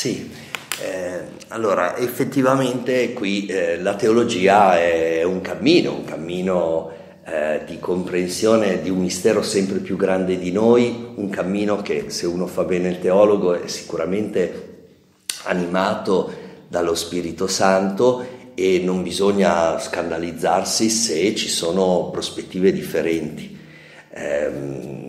sì, eh, allora effettivamente qui eh, la teologia è un cammino, un cammino eh, di comprensione di un mistero sempre più grande di noi, un cammino che se uno fa bene il teologo è sicuramente animato dallo Spirito Santo e non bisogna scandalizzarsi se ci sono prospettive differenti. Eh,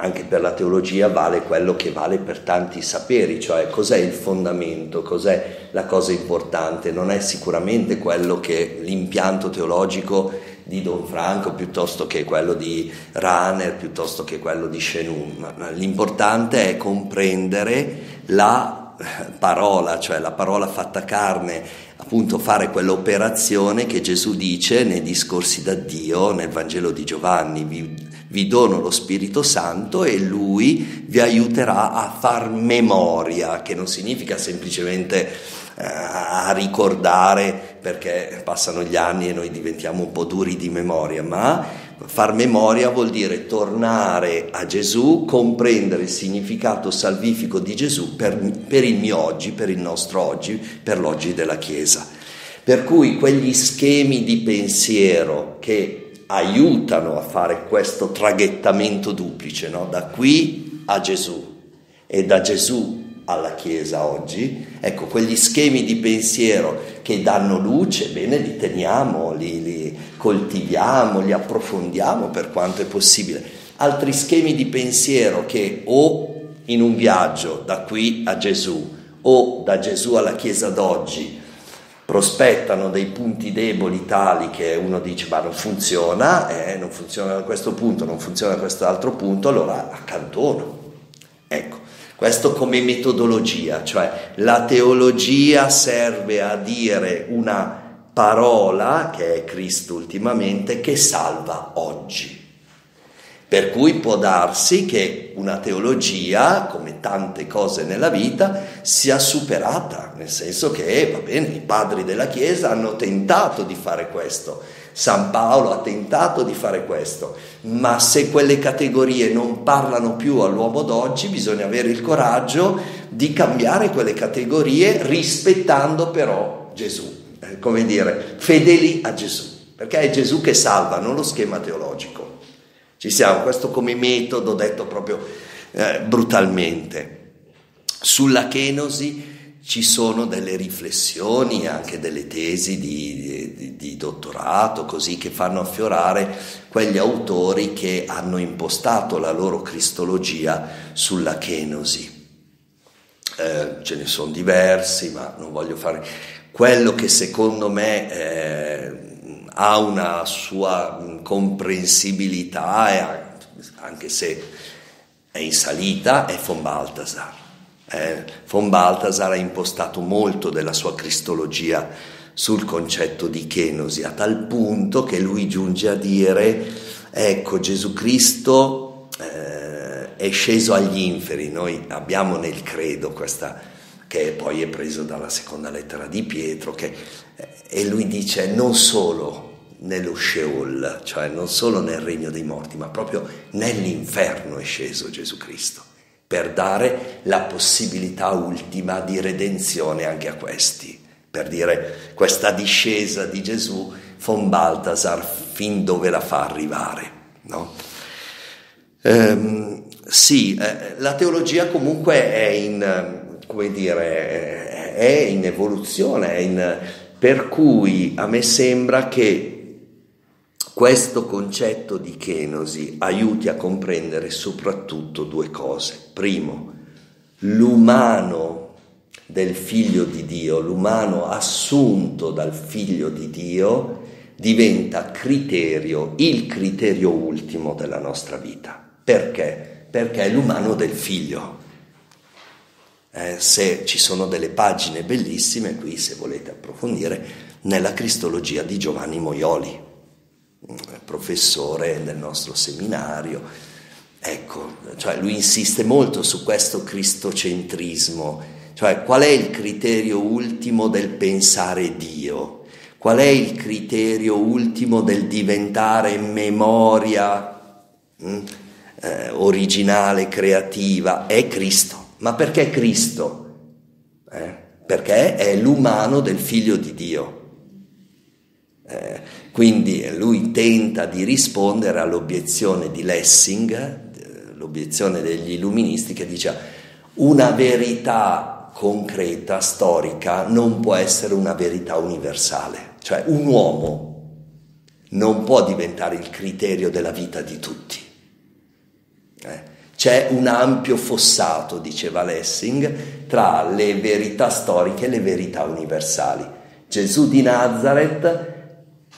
anche per la teologia vale quello che vale per tanti saperi, cioè cos'è il fondamento, cos'è la cosa importante, non è sicuramente quello che l'impianto teologico di Don Franco piuttosto che quello di Rahner, piuttosto che quello di Chenou, l'importante è comprendere la parola, cioè la parola fatta carne, appunto fare quell'operazione che Gesù dice nei discorsi da Dio nel Vangelo di Giovanni, vi, vi dono lo Spirito Santo e lui vi aiuterà a far memoria, che non significa semplicemente eh, a ricordare perché passano gli anni e noi diventiamo un po' duri di memoria, ma far memoria vuol dire tornare a Gesù, comprendere il significato salvifico di Gesù per, per il mio oggi, per il nostro oggi, per l'oggi della Chiesa. Per cui quegli schemi di pensiero che aiutano a fare questo traghettamento duplice, no? da qui a Gesù e da Gesù alla Chiesa oggi, ecco, quegli schemi di pensiero che danno luce, bene, li teniamo, li, li coltiviamo, li approfondiamo per quanto è possibile. Altri schemi di pensiero che o in un viaggio da qui a Gesù o da Gesù alla Chiesa d'oggi prospettano dei punti deboli tali che uno dice ma non funziona, eh, non funziona da questo punto, non funziona da quest'altro punto, allora accantono. Ecco, questo come metodologia, cioè la teologia serve a dire una parola, che è Cristo ultimamente, che salva oggi. Per cui può darsi che una teologia, come tante cose nella vita, sia superata, nel senso che, va bene, i padri della Chiesa hanno tentato di fare questo, San Paolo ha tentato di fare questo, ma se quelle categorie non parlano più all'uomo d'oggi, bisogna avere il coraggio di cambiare quelle categorie rispettando però Gesù, eh, come dire, fedeli a Gesù, perché è Gesù che salva, non lo schema teologico. Ci siamo, questo come metodo detto proprio eh, brutalmente. Sulla chenosi ci sono delle riflessioni, anche delle tesi di, di, di, dottorato, così che fanno affiorare quegli autori che hanno impostato la loro cristologia sulla chenosi. Eh, ce ne sono diversi, ma non voglio fare quello che secondo me eh, ha una sua comprensibilità, anche se è in salita, è von Balthasar. Eh, von Balthasar ha impostato molto della sua cristologia sul concetto di kenosi, a tal punto che lui giunge a dire, ecco Gesù Cristo eh, è sceso agli inferi, noi abbiamo nel credo questa che poi è preso dalla seconda lettera di Pietro, che, eh, e lui dice non solo nello Sheol, cioè non solo nel regno dei morti, ma proprio nell'inferno è sceso Gesù Cristo, per dare la possibilità ultima di redenzione anche a questi, per dire questa discesa di Gesù von Balthasar fin dove la fa arrivare. No? Ehm, sì, eh, la teologia comunque è in, come dire, è in evoluzione, è in, per cui a me sembra che questo concetto di kenosi aiuti a comprendere soprattutto due cose. Primo, l'umano del figlio di Dio, l'umano assunto dal figlio di Dio, diventa criterio, il criterio ultimo della nostra vita. Perché? Perché è l'umano del figlio. Eh, se ci sono delle pagine bellissime qui, se volete approfondire, nella Cristologia di Giovanni Moioli professore del nostro seminario. Ecco, cioè lui insiste molto su questo cristocentrismo, cioè qual è il criterio ultimo del pensare Dio? Qual è il criterio ultimo del diventare memoria mm, eh, originale, creativa? È Cristo. Ma perché Cristo? eh? perché è l'umano del figlio di Dio. Eh, quindi lui tenta di rispondere all'obiezione di Lessing, eh, l'obiezione degli illuministi che dice una verità concreta, storica, non può essere una verità universale, cioè un uomo non può diventare il criterio della vita di tutti. Eh? C'è un ampio fossato, diceva Lessing, tra le verità storiche e le verità universali. Gesù di Nazareth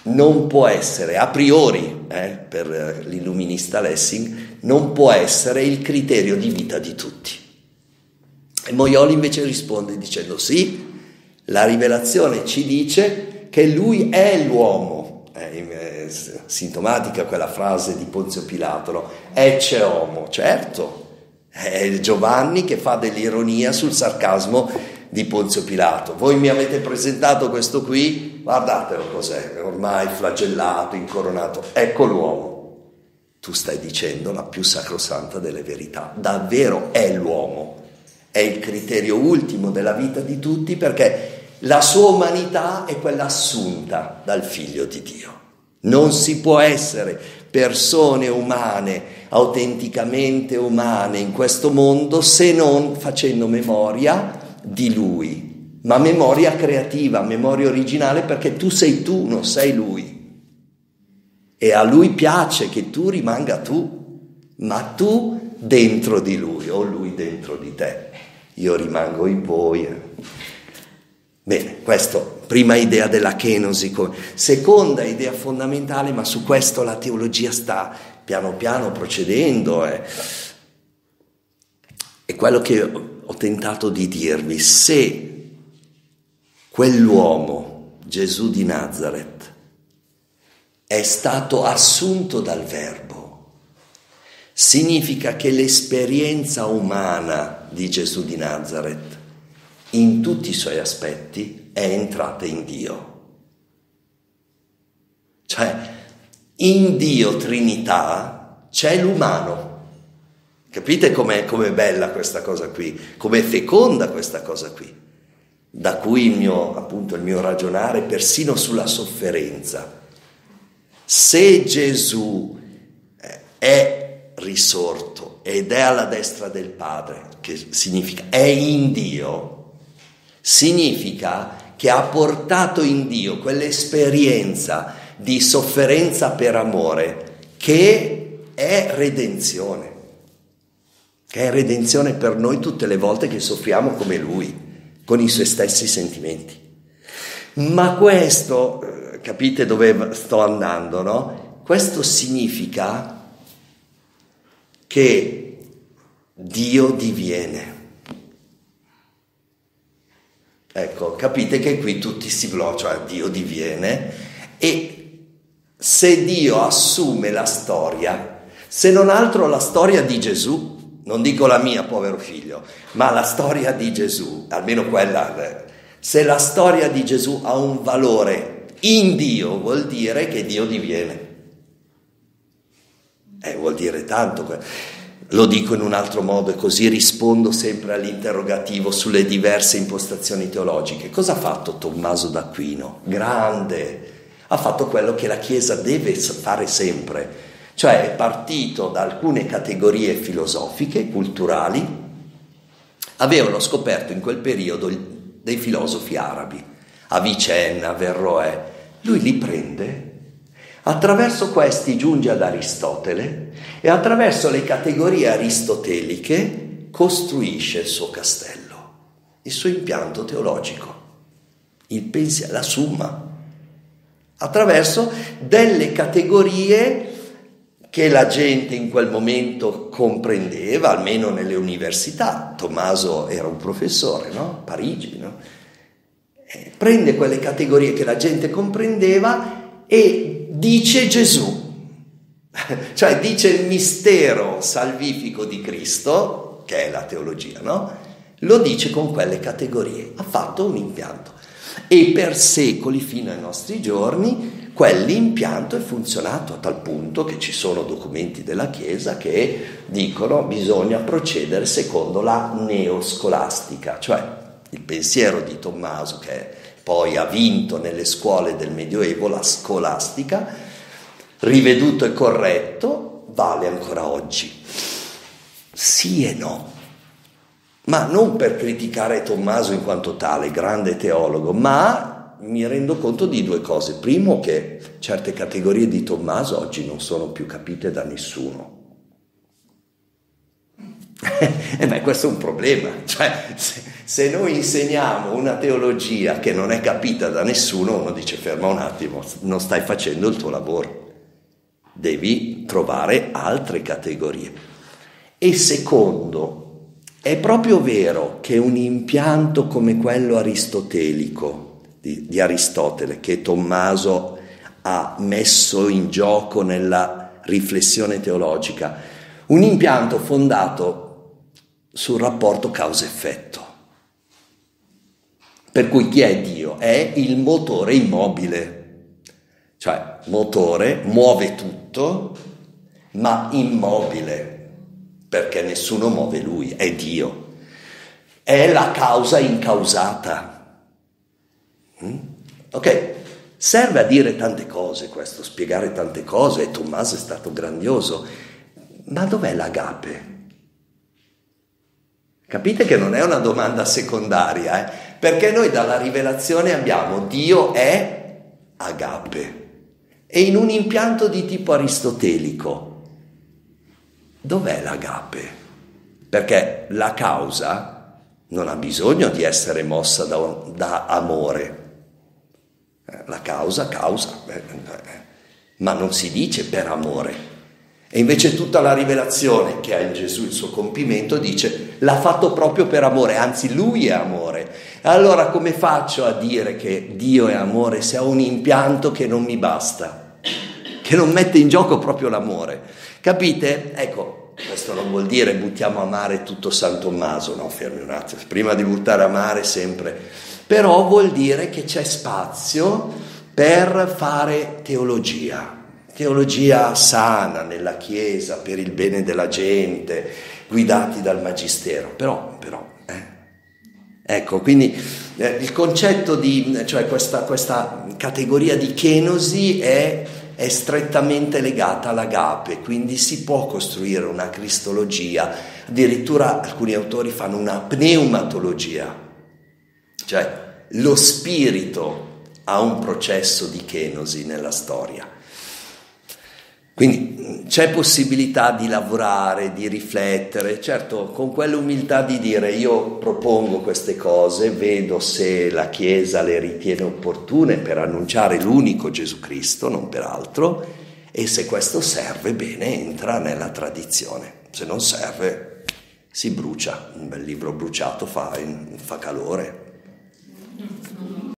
non può essere, a priori, eh, per l'illuminista Lessing, non può essere il criterio di vita di tutti. E Moioli invece risponde dicendo sì, la rivelazione ci dice che lui è l'uomo, è sintomatica quella frase di Ponzio Pilato, no? ecce homo, certo, è Giovanni che fa dell'ironia sul sarcasmo di Ponzio Pilato. Voi mi avete presentato questo qui, guardatelo cos'è, ormai flagellato, incoronato, ecco l'uomo. Tu stai dicendo la più sacrosanta delle verità, davvero è l'uomo, è il criterio ultimo della vita di tutti perché la sua umanità è quella assunta dal figlio di Dio. Non si può essere persone umane, autenticamente umane in questo mondo se non facendo memoria di lui, ma memoria creativa, memoria originale perché tu sei tu, non sei lui. E a lui piace che tu rimanga tu, ma tu dentro di lui o lui dentro di te. Io rimango in voi. Bene, questo prima idea della kenosi, seconda idea fondamentale, ma su questo la teologia sta piano piano procedendo. Eh. È quello che ho tentato di dirvi, se quell'uomo, Gesù di Nazareth, è stato assunto dal Verbo, significa che l'esperienza umana di Gesù di Nazareth, in tutti i suoi aspetti, è entrata in Dio. Cioè, in Dio Trinità c'è l'umano. Capite com'è, com'è bella questa cosa qui, com'è feconda questa cosa qui, da cui il mio, appunto, il mio ragionare persino sulla sofferenza. Se Gesù eh, è risorto ed è alla destra del Padre, che significa è in Dio, significa che ha portato in Dio quell'esperienza di sofferenza per amore che è redenzione che è redenzione per noi tutte le volte che soffriamo come Lui, con i suoi stessi sentimenti. Ma questo, eh, capite dove sto andando, no? Questo significa che Dio diviene. Ecco, capite che qui tutti si blocciano, cioè Dio diviene e se Dio assume la storia, se non altro la storia di Gesù, non dico la mia, povero figlio, ma la storia di Gesù, almeno quella, eh, se la storia di Gesù ha un valore in Dio, vuol dire che Dio diviene. Eh, vuol dire tanto. Lo dico in un altro modo e così rispondo sempre all'interrogativo sulle diverse impostazioni teologiche. Cosa ha fatto Tommaso d'Aquino? Grande. Ha fatto quello che la Chiesa deve fare sempre cioè è partito da alcune categorie filosofiche, culturali, avevano scoperto in quel periodo dei filosofi arabi, Avicenna, Verroè, lui li prende, attraverso questi giunge ad Aristotele e attraverso le categorie aristoteliche costruisce il suo castello, il suo impianto teologico, il pensiero, la summa, attraverso delle categorie che la gente in quel momento comprendeva, almeno nelle università. Tommaso era un professore, no? Parigi, no? Eh, prende quelle categorie che la gente comprendeva e dice Gesù, cioè dice il mistero salvifico di Cristo, che è la teologia, no? Lo dice con quelle categorie, ha fatto un impianto. E per secoli, fino ai nostri giorni, quell'impianto è funzionato a tal punto che ci sono documenti della Chiesa che dicono bisogna procedere secondo la neoscolastica, cioè il pensiero di Tommaso che poi ha vinto nelle scuole del Medioevo, la scolastica, riveduto e corretto, vale ancora oggi. Sì e no. Ma non per criticare Tommaso in quanto tale, grande teologo, ma mi rendo conto di due cose. Primo che certe categorie di Tommaso oggi non sono più capite da nessuno. e beh, questo è un problema. Cioè, se, se, noi insegniamo una teologia che non è capita da nessuno, uno dice ferma un attimo, non stai facendo il tuo lavoro. Devi trovare altre categorie. E secondo, è proprio vero che un impianto come quello aristotelico di, di Aristotele, che Tommaso ha messo in gioco nella riflessione teologica, un impianto fondato sul rapporto causa-effetto. Per cui chi è Dio? È il motore immobile, cioè motore muove tutto, ma immobile perché nessuno muove lui, è Dio. È la causa incausata. Mm? Ok, serve a dire tante cose questo, spiegare tante cose, e Tommaso è stato grandioso, ma dov'è l'agape? Capite che non è una domanda secondaria, eh? perché noi dalla rivelazione abbiamo Dio è agape. E in un impianto di tipo aristotelico, dov'è l'agape? Perché la causa non ha bisogno di essere mossa da, da amore. Eh, la causa, causa, eh, eh, ma non si dice per amore. E invece tutta la rivelazione che ha in Gesù il suo compimento dice l'ha fatto proprio per amore, anzi lui è amore. Allora come faccio a dire che Dio è amore se ho un impianto che non mi basta, che non mette in gioco proprio l'amore? Capite? Ecco, questo non vuol dire buttiamo a mare tutto San Tommaso, no, fermi un attimo, prima di buttare a mare sempre, però vuol dire che c'è spazio per fare teologia, teologia sana nella Chiesa, per il bene della gente, guidati dal Magistero, però, però eh. Ecco, quindi eh, il concetto di, cioè questa, questa categoria di kenosi è è strettamente legata all'agape, quindi si può costruire una cristologia, addirittura alcuni autori fanno una pneumatologia, cioè lo spirito ha un processo di kenosi nella storia. Quindi c'è possibilità di lavorare, di riflettere, certo con quell'umiltà di dire io propongo queste cose, vedo se la Chiesa le ritiene opportune per annunciare l'unico Gesù Cristo, non per altro, e se questo serve bene entra nella tradizione, se non serve si brucia, un bel libro bruciato fa, fa calore.